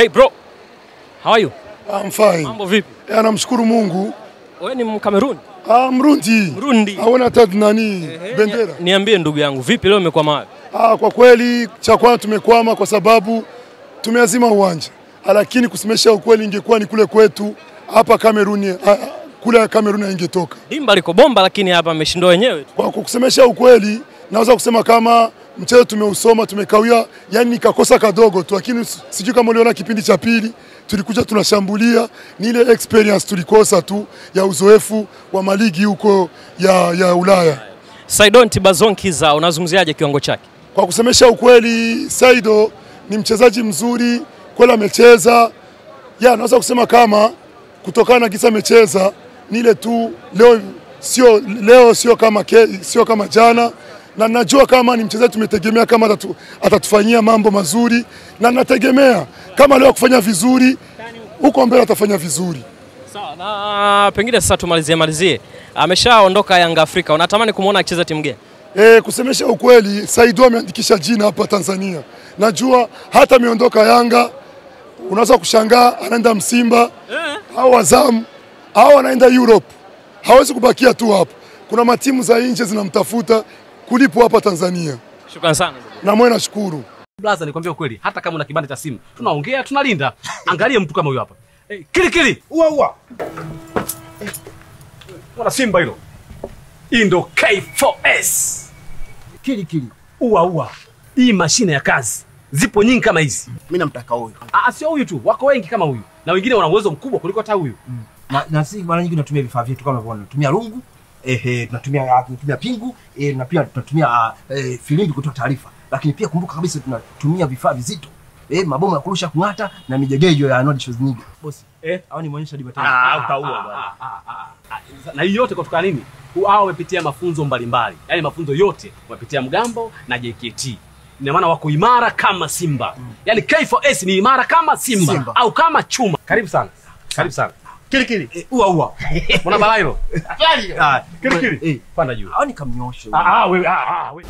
Hey bro, how are you? I'm fine. Mambo vipi? Eh, namshukuru Mungu. Wewe ni Mkameruni? Ah, Mrundi. Mrundi. Hauna hata nani bendera. Niambie ndugu yangu, vipi leo umekwama wapi? Ah, kwa kweli cha kwanza tumekwama kwa sababu tumeazima uwanja, lakini kusemesha ukweli, ingekuwa ni kule kwetu hapa Kameruni, ah, kule Kameruni ingetoka. Dimba liko bomba, lakini hapa ameshindwa wenyewe tu. Kwa kusemesha ukweli, naweza kusema kama mchezo tumeusoma, tumekawia, yani nikakosa kadogo tu, lakini sijui kama uliona kipindi cha pili tulikuja tunashambulia, ni ile experience tulikosa tu ya uzoefu wa maligi huko ya, ya Ulaya. Saidon Tibazon Kiza, unazungumziaje kiwango chake? Kwa kusemesha ukweli, Saido ni mchezaji mzuri kweli, amecheza ya, naweza kusema kama kutokana na kisa amecheza ni ile tu leo, sio leo, sio kama ke, sio kama jana, na najua kama ni mchezaji tumetegemea kama atatu, atatufanyia mambo mazuri, na nategemea kama leo kufanya vizuri huko mbele atafanya vizuri. Sawa, na pengine sasa tumalizie malizie, ameshaondoka Yanga Afrika, unatamani kumwona akicheza timu gani? E, kusemesha ukweli Saidu ameandikisha jina hapa Tanzania. Najua hata ameondoka Yanga, unaweza kushangaa anaenda Msimba au Azam au anaenda Europe. Hawezi kubakia tu hapo. Kuna matimu za nje zinamtafuta kulipo hapa Tanzania, Shukrani sana na mwe nashukuru. Blaza, nikwambia ukweli, hata kama una kibanda cha simu tunaongea, tunalinda. Angalia mtu kama huyo hapa hey, kili kili, ua ua, mwana Simba hilo. Hii ndo K4S Kili kili. ua ua. Hii mashine ya kazi zipo nyingi kama hizi. Mimi namtaka huyo. Ah, sio huyu tu, wako wengi kama huyu, na wengine wana uwezo mkubwa kuliko hata huyu. mm. Na, na sisi mara nyingi tunatumia vifaa vyetu kama unavyoona. Tunatumia rungu, ehe, tunatumia ah, tunatumia pingu, eh, na pia tunatumia eh, filimbi kutoa taarifa. Lakini pia kumbuka kabisa tunatumia vifaa vizito. Eh, mabomu ya kurusha kung'ata na mijegejo ya Arnold Schwarzenegger. Bosi, Eh? au hadi Ah, batani. ah, ah, ah, ah, ah. Na hii yote kutokana nini? Hao wamepitia mafunzo mbalimbali, yaani mafunzo yote wamepitia Mgambo na JKT. Ina maana wako imara kama Simba, yaani K4S ni imara kama Simba, Simba. au kama chuma. Karibu sana, karibu sana. Kili kili. Eh, ua ua. Mbona balaa hilo? Hatari. Kili kili. Eh, Panda juu. au nikamnyoshe. Ah, ah, wewe, ah, ah, wewe.